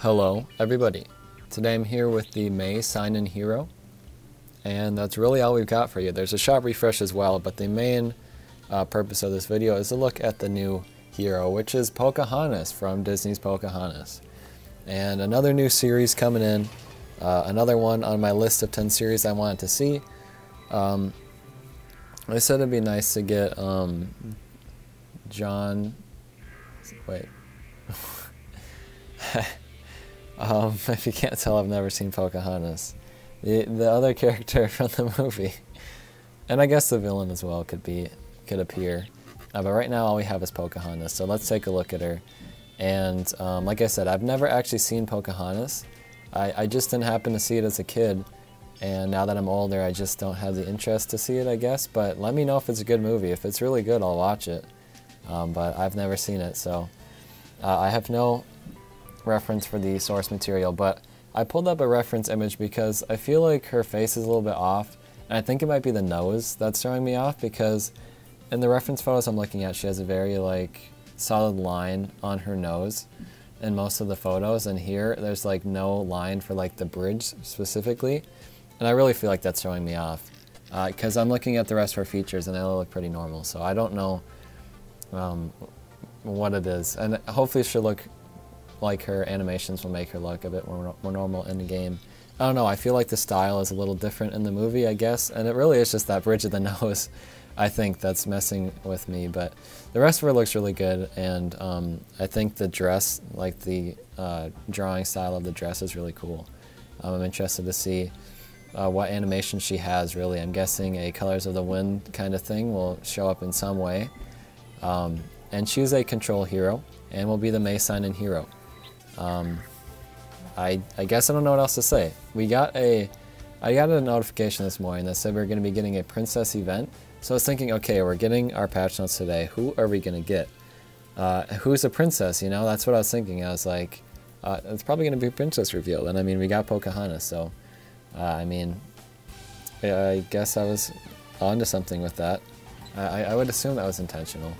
Hello, everybody. Today I'm here with the May Sign-In Hero, and that's really all we've got for you. There's a shop refresh as well, but the main uh, purpose of this video is to look at the new hero, which is Pocahontas from Disney's Pocahontas. And another new series coming in, uh, another one on my list of 10 series I wanted to see. Um, I said it'd be nice to get um, John. Wait. um, if you can't tell, I've never seen Pocahontas. The the other character from the movie, and I guess the villain as well could be could appear. Uh, but right now, all we have is Pocahontas. So let's take a look at her. And um, like I said, I've never actually seen Pocahontas. I, I just didn't happen to see it as a kid. And now that I'm older, I just don't have the interest to see it, I guess. But let me know if it's a good movie. If it's really good, I'll watch it. Um, but I've never seen it, so uh, I have no reference for the source material. But I pulled up a reference image because I feel like her face is a little bit off. And I think it might be the nose that's throwing me off because in the reference photos I'm looking at, she has a very like solid line on her nose in most of the photos. And here, there's like no line for like the bridge specifically. And I really feel like that's throwing me off because uh, I'm looking at the rest of her features and they look pretty normal. So I don't know um, what it is. And hopefully she'll look like her animations will make her look a bit more, more normal in the game. I don't know, I feel like the style is a little different in the movie, I guess. And it really is just that bridge of the nose, I think, that's messing with me. But the rest of her looks really good. And um, I think the dress, like the uh, drawing style of the dress is really cool. Um, I'm interested to see uh, what animation she has really. I'm guessing a Colors of the Wind kind of thing will show up in some way. Um, and she's a control hero and will be the May Sign-In hero. Um, I, I guess I don't know what else to say. We got a, I got a notification this morning that said we are going to be getting a princess event. So I was thinking, okay, we're getting our patch notes today. Who are we going to get? Uh, who's a princess? You know, that's what I was thinking. I was like, uh, it's probably going to be princess revealed. And I mean, we got Pocahontas, so uh, I mean, I guess I was onto something with that. I, I would assume that was intentional.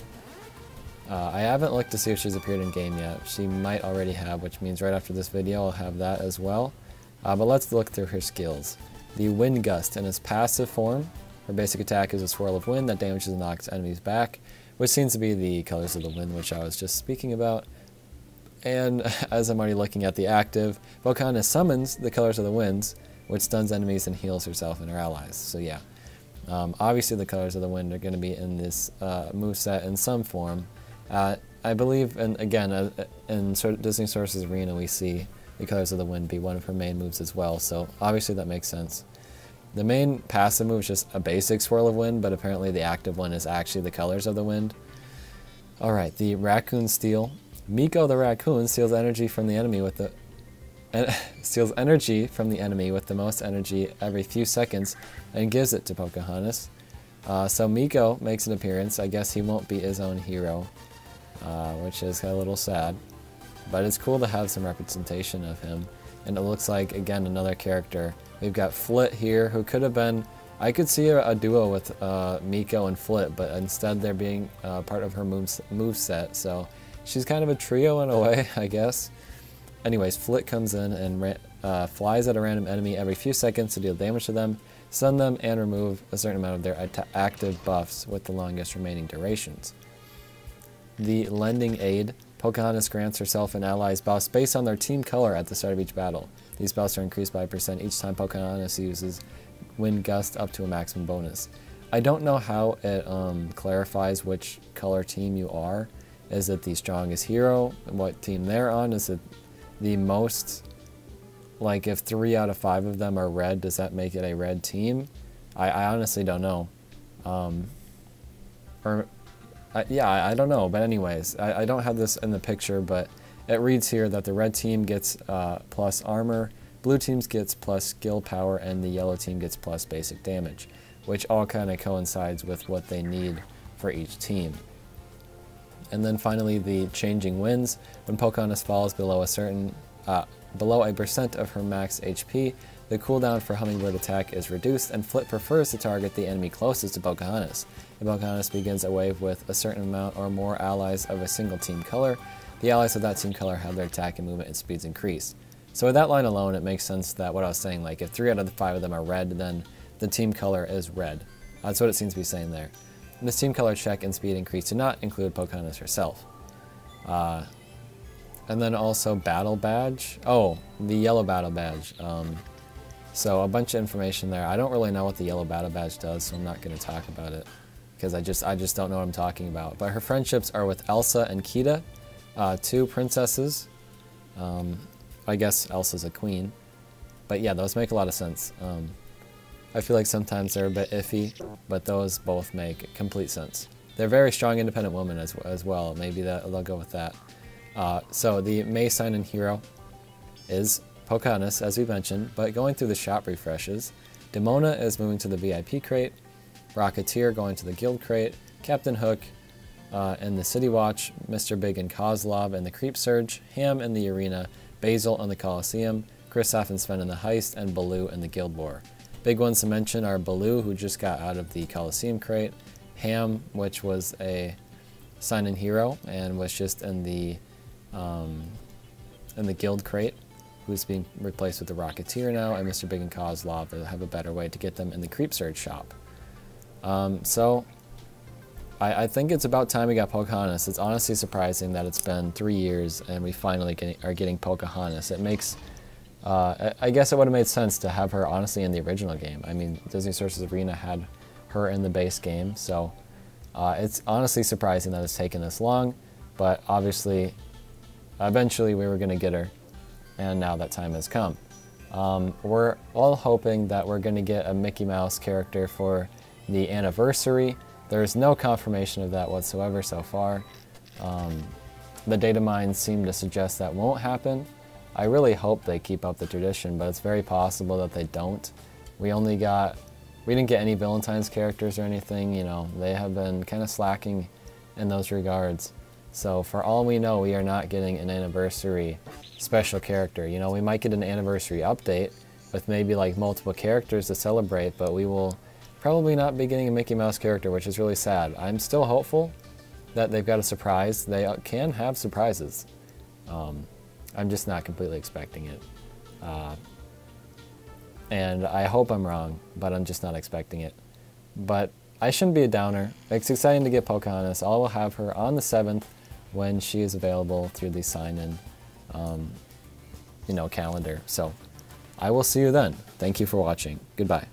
Uh, I haven't looked to see if she's appeared in game yet. She might already have, which means right after this video I'll have that as well. Uh, but let's look through her skills. The Wind Gust in its passive form. Her basic attack is a swirl of wind that damages and knocks enemies back, which seems to be the colors of the wind, which I was just speaking about. And as I'm already looking at the active, Pocahontas summons the colors of the winds, which stuns enemies and heals herself and her allies. So yeah, um, obviously the colors of the wind are going to be in this uh, move set in some form. Uh, I believe, and again, uh, in Disney Sorcerer's Arena, we see the colors of the wind be one of her main moves as well. So obviously that makes sense. The main passive move is just a basic swirl of wind, but apparently the active one is actually the colors of the wind. Alright, the Raccoon Steal. Meeko the Raccoon steals energy from the enemy with the steals energy from the enemy with the most energy every few seconds and gives it to Pocahontas. Uh, so Meeko makes an appearance. I guess he won't be his own hero, uh, which is a little sad. But it's cool to have some representation of him. And it looks like, again, another character. We've got Flit here, who could have been... I could see a, a duo with uh, Meeko and Flit, but instead they're being uh, part of her move set. So she's kind of a trio in a way, I guess. Anyways, Flit comes in and uh, flies at a random enemy every few seconds to deal damage to them, stun them, and remove a certain amount of their active buffs with the longest remaining durations. The Lending Aid. Pocahontas grants herself and allies buffs based on their team color at the start of each battle. These buffs are increased by a percent each time Pocahontas uses Wind Gust up to a maximum bonus. I don't know how it um, clarifies which color team you are. Is it the strongest hero? What team they're on? Is it the most, like if three out of five of them are red, does that make it a red team? I, I honestly don't know. Um, or, uh, yeah, I, I, don't know. But anyways, I, I, don't have this in the picture, but it reads here that the red team gets uh, plus armor, blue teams gets plus skill power, and the yellow team gets plus basic damage, which all kind of coincides with what they need for each team. And then finally the changing winds. When Pocahontas falls below a certain uh, below a percent of her max HP, the cooldown for Hummingbird attack is reduced, and Flit prefers to target the enemy closest to Pocahontas. If Pocahontas begins a wave with a certain amount or more allies of a single team color, the allies of that team color have their attack and movement and speeds increased. So with that line alone, it makes sense that what I was saying, like if three out of the five of them are red, then the team color is red. That's what it seems to be saying there. And this team color check and speed increase do not include Pocahontas herself. Uh, and then also battle badge. Oh, the yellow battle badge. Um, so a bunch of information there. I don't really know what the yellow battle badge does, so I'm not going to talk about it because I just I just don't know what I'm talking about. But her friendships are with Elsa and Kida, uh, two princesses. Um, I guess Elsa's a queen, but yeah, those make a lot of sense. Um, I feel like sometimes they're a bit iffy, but those both make complete sense. They're very strong, independent women as, as well. Maybe that they'll go with that. Uh, so the May sign in hero is Pocahontas, as we mentioned, but going through the shop refreshes, Demona is moving to the VIP crate, Rocketeer going to the guild crate, Captain Hook uh, in the City Watch, Mr. Big and Kozlov in the Creep Surge, Hamm in the Arena, Basil in the Coliseum, Kristoff and Sven in the Heist, and Baloo in the Guild War. Big ones to mention are Baloo, who just got out of the Coliseum crate, Hamm, which was a sign-in hero and was just in the um, in the guild crate, who's being replaced with the Rocketeer now, and Mr. Big and Kozlov to have a better way to get them in the Creep Surge shop. Um, so, I, I, think it's about time we got Pocahontas. It's honestly surprising that it's been three years and we finally get, are getting Pocahontas. It makes, uh, I guess it would have made sense to have her honestly in the original game. I mean, Disney Sorcerer's Arena had her in the base game, so uh, it's honestly surprising that it's taken this long, but obviously, eventually we were going to get her, and now that time has come. Um, we're all hoping that we're going to get a Mickey Mouse character for the anniversary. There's no confirmation of that whatsoever so far. Um, the data mines seem to suggest that won't happen. I really hope they keep up the tradition, but it's very possible that they don't. We only got, we didn't get any Valentine's characters or anything, you know, they have been kind of slacking in those regards. So for all we know, we are not getting an anniversary special character. You know, we might get an anniversary update with maybe like multiple characters to celebrate, but we will probably not be getting a Mickey Mouse character, which is really sad. I'm still hopeful that they've got a surprise. They uh, can have surprises. Um, I'm just not completely expecting it. Uh, and I hope I'm wrong, but I'm just not expecting it. But I shouldn't be a downer. It's exciting to get Pocahontas. I will have her on the 7th when she is available through the sign-in, um, you know, calendar. So I will see you then. Thank you for watching. Goodbye.